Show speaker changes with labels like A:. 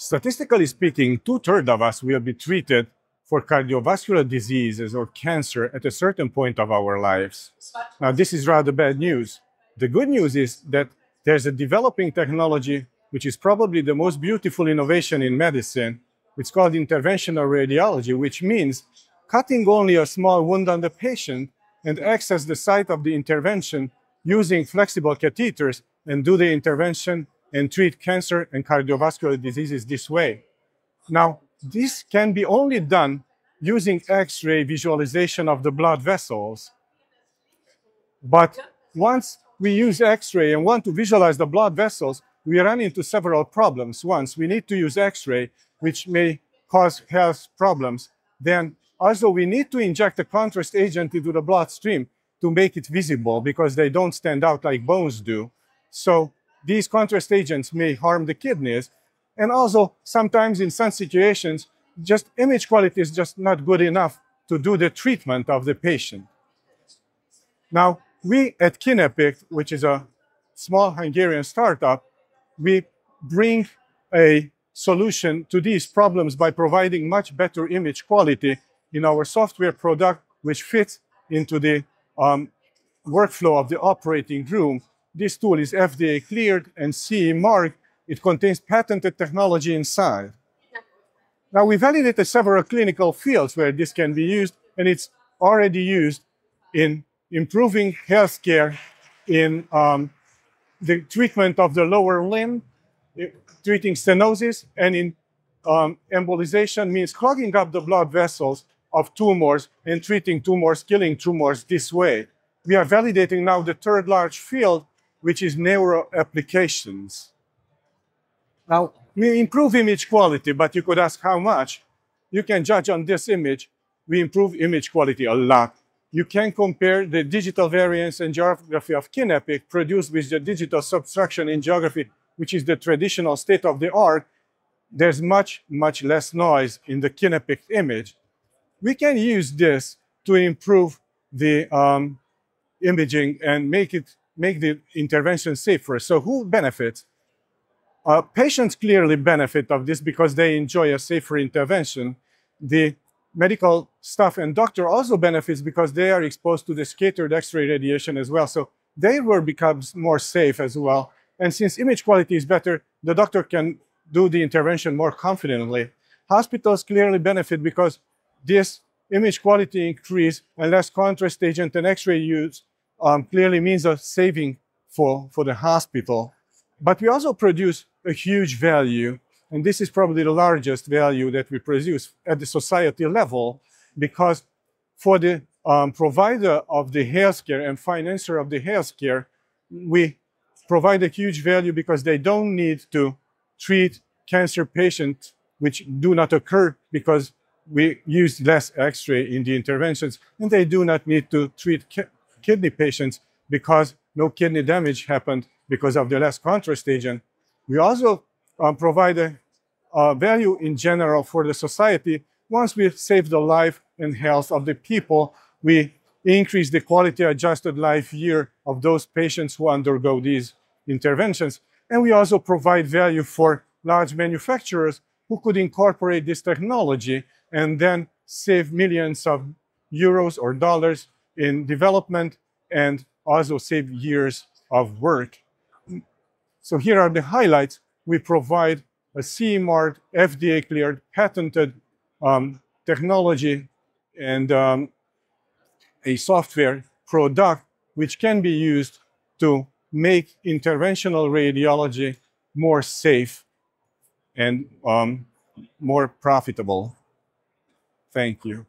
A: Statistically speaking, two thirds of us will be treated for cardiovascular diseases or cancer at a certain point of our lives. Now, this is rather bad news. The good news is that there's a developing technology which is probably the most beautiful innovation in medicine. It's called interventional radiology, which means cutting only a small wound on the patient and access the site of the intervention using flexible catheters and do the intervention and treat cancer and cardiovascular diseases this way. Now, this can be only done using X-ray visualization of the blood vessels. But once we use X-ray and want to visualize the blood vessels, we run into several problems. Once we need to use X-ray, which may cause health problems. Then also we need to inject a contrast agent into the bloodstream to make it visible because they don't stand out like bones do. So these contrast agents may harm the kidneys. And also, sometimes in some situations, just image quality is just not good enough to do the treatment of the patient. Now, we at Kinepict, which is a small Hungarian startup, we bring a solution to these problems by providing much better image quality in our software product, which fits into the um, workflow of the operating room this tool is FDA cleared and CE marked. It contains patented technology inside. Now, we validated several clinical fields where this can be used, and it's already used in improving healthcare in um, the treatment of the lower limb, treating stenosis, and in um, embolization means clogging up the blood vessels of tumors and treating tumors, killing tumors this way. We are validating now the third large field which is neuro applications. Now, we improve image quality, but you could ask how much. You can judge on this image. We improve image quality a lot. You can compare the digital variance angiography of Kinepict produced with the digital subtraction angiography, which is the traditional state of the art. There's much, much less noise in the Kinepict image. We can use this to improve the um, imaging and make it make the intervention safer. So who benefits? Uh, patients clearly benefit of this because they enjoy a safer intervention. The medical staff and doctor also benefits because they are exposed to the scattered X-ray radiation as well. So their work becomes more safe as well. And since image quality is better, the doctor can do the intervention more confidently. Hospitals clearly benefit because this image quality increase and less contrast agent and X-ray use um, clearly means a saving for, for the hospital. But we also produce a huge value, and this is probably the largest value that we produce at the society level, because for the um, provider of the healthcare and financier of the healthcare, we provide a huge value because they don't need to treat cancer patients which do not occur because we use less x-ray in the interventions and they do not need to treat kidney patients because no kidney damage happened because of the less contrast agent. We also um, provide a, a value in general for the society. Once we save the life and health of the people, we increase the quality adjusted life year of those patients who undergo these interventions. And we also provide value for large manufacturers who could incorporate this technology and then save millions of euros or dollars in development and also save years of work. So here are the highlights. We provide a CE marked, FDA cleared, patented um, technology and um, a software product which can be used to make interventional radiology more safe and um, more profitable. Thank you.